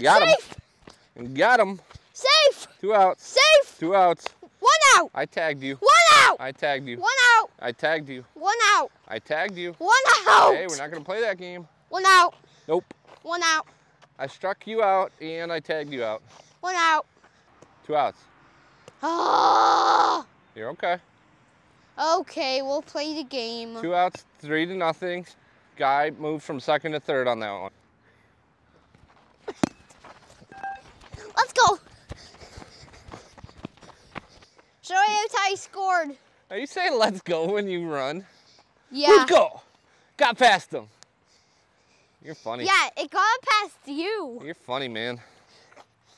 got him. Safe. Got him. Safe. Two outs. Safe. Two outs. One out. I tagged you. One out. I tagged you. One out. I tagged you. One out. I tagged you. One out. Hey, we're not gonna play that game. One out. Nope. One out. I struck you out and I tagged you out. One out. Two outs. Oh. You're okay. Okay, we'll play the game. Two outs, three to nothing. Guy moved from second to third on that one. Let's go. Show you how I scored. Are you saying let's go when you run? Yeah. Let's go. Got past him. You're funny. Yeah, it got past you. You're funny, man.